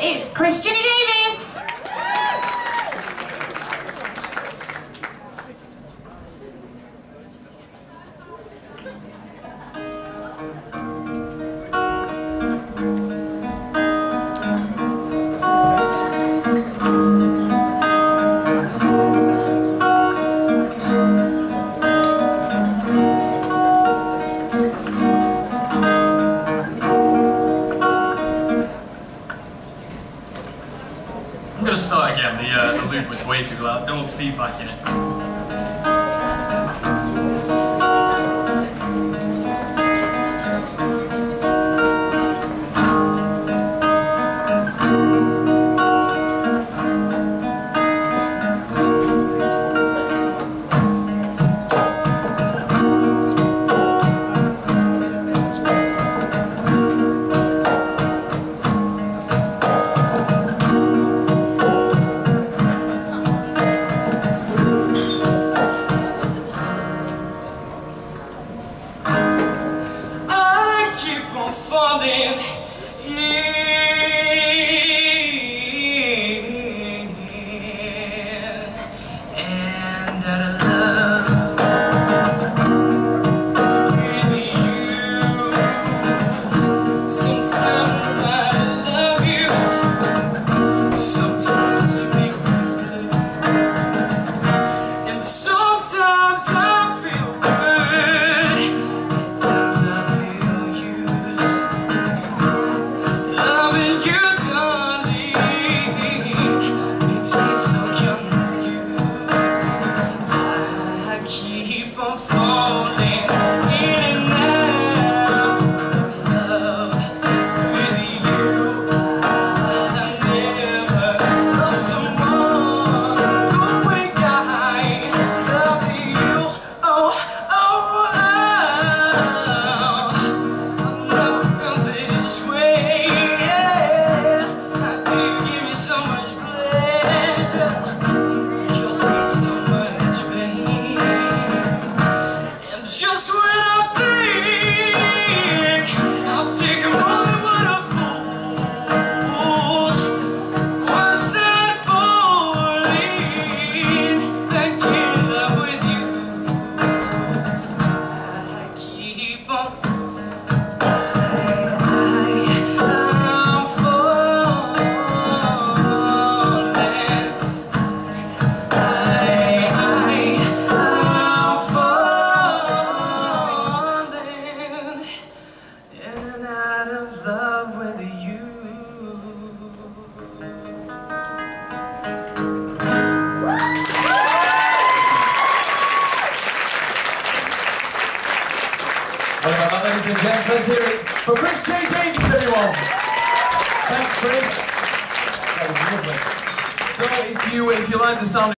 is Kris J Davis. I'm gonna start again. The, uh, the loop was way too loud. Don't feedback in it. confounded you. fall when I Well, uh, ladies and gents, let's hear it for Kris J. Davis, everyone. Thanks, Kris. That was lovely. So if you, if you like the sound